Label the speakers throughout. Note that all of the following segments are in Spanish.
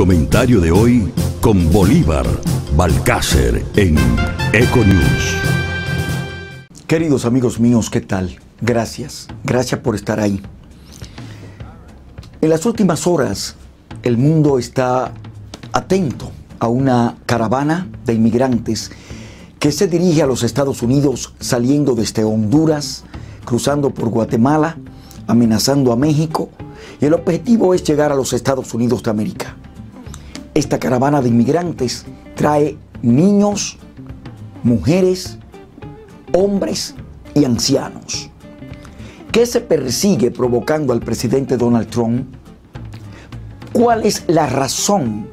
Speaker 1: comentario de hoy con Bolívar Balcácer en Econews.
Speaker 2: Queridos amigos míos, ¿qué tal? Gracias, gracias por estar ahí. En las últimas horas, el mundo está atento a una caravana de inmigrantes que se dirige a los Estados Unidos saliendo desde Honduras, cruzando por Guatemala, amenazando a México, y el objetivo es llegar a los Estados Unidos de América. Esta caravana de inmigrantes trae niños, mujeres, hombres y ancianos. ¿Qué se persigue provocando al presidente Donald Trump? ¿Cuál es la razón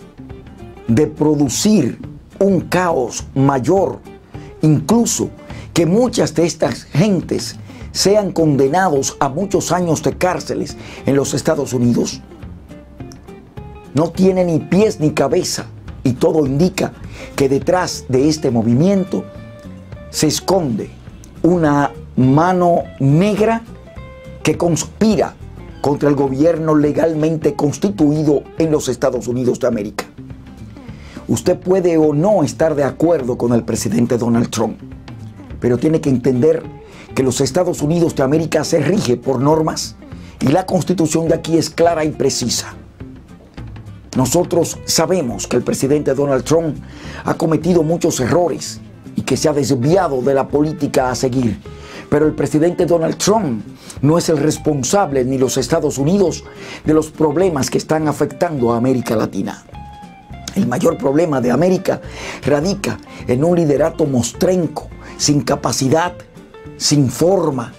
Speaker 2: de producir un caos mayor, incluso que muchas de estas gentes sean condenados a muchos años de cárceles en los Estados Unidos? No tiene ni pies ni cabeza y todo indica que detrás de este movimiento se esconde una mano negra que conspira contra el gobierno legalmente constituido en los Estados Unidos de América. Usted puede o no estar de acuerdo con el presidente Donald Trump, pero tiene que entender que los Estados Unidos de América se rige por normas y la constitución de aquí es clara y precisa. Nosotros sabemos que el presidente Donald Trump ha cometido muchos errores y que se ha desviado de la política a seguir. Pero el presidente Donald Trump no es el responsable ni los Estados Unidos de los problemas que están afectando a América Latina. El mayor problema de América radica en un liderato mostrenco, sin capacidad, sin forma,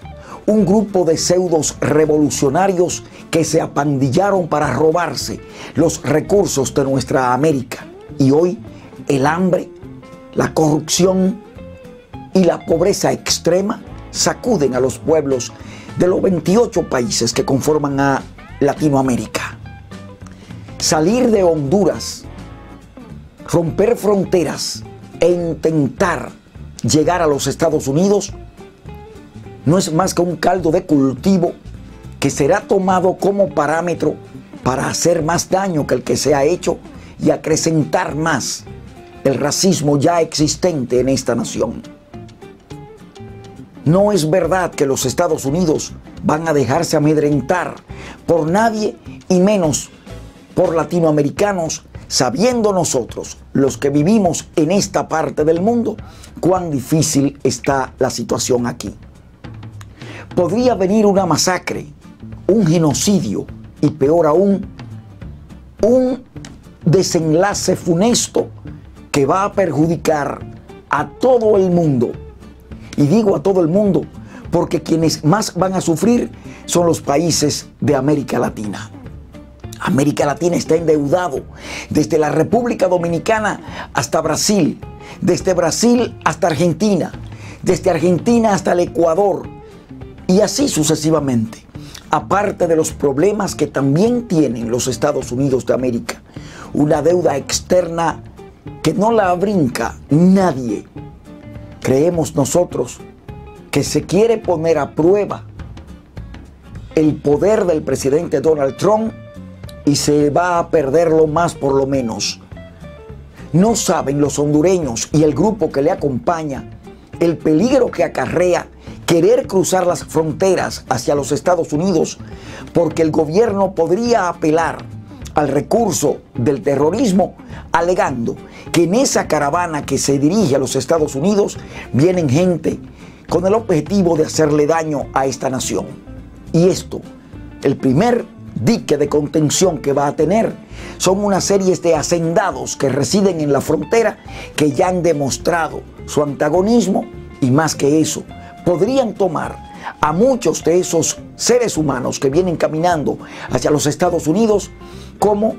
Speaker 2: un grupo de pseudos revolucionarios que se apandillaron para robarse los recursos de nuestra América. Y hoy el hambre, la corrupción y la pobreza extrema sacuden a los pueblos de los 28 países que conforman a Latinoamérica. Salir de Honduras, romper fronteras e intentar llegar a los Estados Unidos no es más que un caldo de cultivo que será tomado como parámetro para hacer más daño que el que se ha hecho y acrecentar más el racismo ya existente en esta nación. No es verdad que los Estados Unidos van a dejarse amedrentar por nadie y menos por latinoamericanos, sabiendo nosotros, los que vivimos en esta parte del mundo, cuán difícil está la situación aquí. Podría venir una masacre, un genocidio y peor aún, un desenlace funesto que va a perjudicar a todo el mundo y digo a todo el mundo, porque quienes más van a sufrir son los países de América Latina. América Latina está endeudado desde la República Dominicana hasta Brasil, desde Brasil hasta Argentina, desde Argentina hasta el Ecuador y así sucesivamente. Aparte de los problemas que también tienen los Estados Unidos de América, una deuda externa que no la brinca nadie creemos nosotros que se quiere poner a prueba el poder del presidente Donald Trump y se va a perderlo más por lo menos. No saben los hondureños y el grupo que le acompaña el peligro que acarrea querer cruzar las fronteras hacia los Estados Unidos porque el gobierno podría apelar al recurso del terrorismo, alegando que en esa caravana que se dirige a los Estados Unidos vienen gente con el objetivo de hacerle daño a esta nación. Y esto, el primer dique de contención que va a tener, son una serie de hacendados que residen en la frontera que ya han demostrado su antagonismo y más que eso, podrían tomar a muchos de esos seres humanos que vienen caminando hacia los Estados Unidos como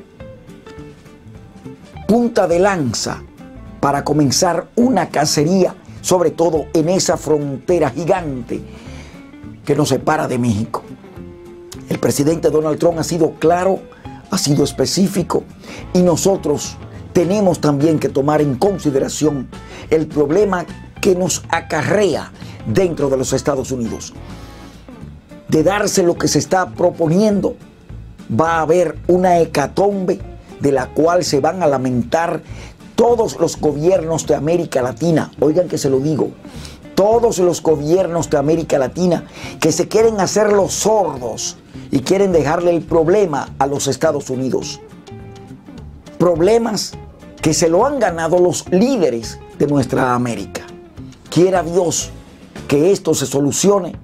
Speaker 2: punta de lanza para comenzar una cacería, sobre todo en esa frontera gigante que nos separa de México. El presidente Donald Trump ha sido claro, ha sido específico y nosotros tenemos también que tomar en consideración el problema que nos acarrea dentro de los Estados Unidos. De darse lo que se está proponiendo, va a haber una hecatombe de la cual se van a lamentar todos los gobiernos de América Latina. Oigan que se lo digo. Todos los gobiernos de América Latina que se quieren hacer los sordos y quieren dejarle el problema a los Estados Unidos. Problemas que se lo han ganado los líderes de nuestra América. Quiera Dios que esto se solucione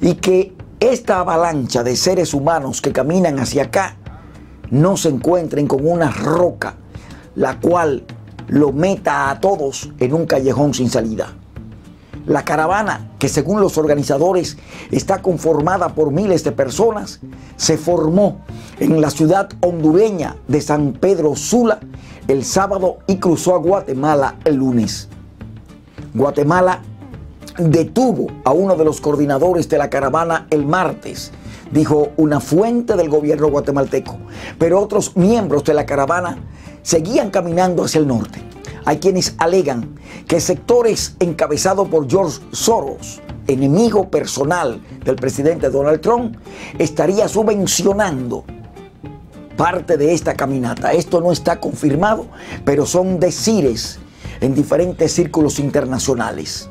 Speaker 2: y que esta avalancha de seres humanos que caminan hacia acá no se encuentren con una roca, la cual lo meta a todos en un callejón sin salida. La caravana, que según los organizadores está conformada por miles de personas, se formó en la ciudad hondureña de San Pedro Sula el sábado y cruzó a Guatemala el lunes. Guatemala detuvo a uno de los coordinadores de la caravana el martes, dijo una fuente del gobierno guatemalteco, pero otros miembros de la caravana seguían caminando hacia el norte. Hay quienes alegan que sectores encabezados por George Soros, enemigo personal del presidente Donald Trump, estaría subvencionando parte de esta caminata. Esto no está confirmado, pero son decires en diferentes círculos internacionales.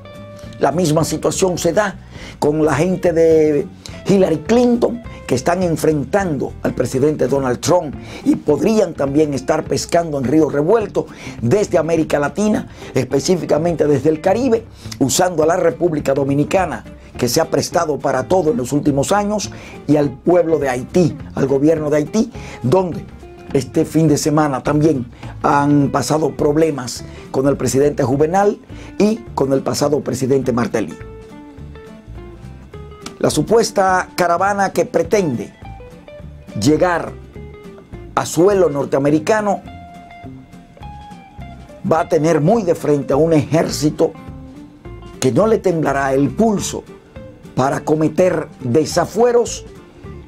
Speaker 2: La misma situación se da con la gente de Hillary Clinton que están enfrentando al presidente Donald Trump y podrían también estar pescando en río revuelto desde América Latina, específicamente desde el Caribe, usando a la República Dominicana que se ha prestado para todo en los últimos años y al pueblo de Haití, al gobierno de Haití, donde este fin de semana también han pasado problemas con el presidente Juvenal y con el pasado presidente Martelly. La supuesta caravana que pretende llegar a suelo norteamericano va a tener muy de frente a un ejército que no le temblará el pulso para cometer desafueros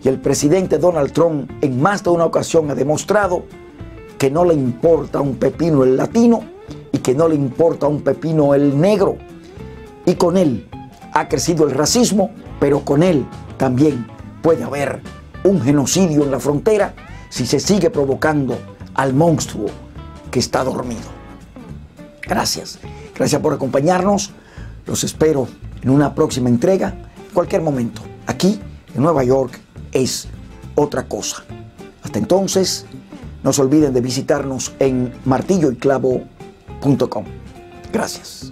Speaker 2: y el presidente Donald Trump en más de una ocasión ha demostrado que no le importa un pepino el latino y que no le importa un pepino el negro. Y con él ha crecido el racismo, pero con él también puede haber un genocidio en la frontera si se sigue provocando al monstruo que está dormido. Gracias. Gracias por acompañarnos. Los espero en una próxima entrega, en cualquier momento, aquí en Nueva York es otra cosa. Hasta entonces, no se olviden de visitarnos en martilloyclavo.com. Gracias.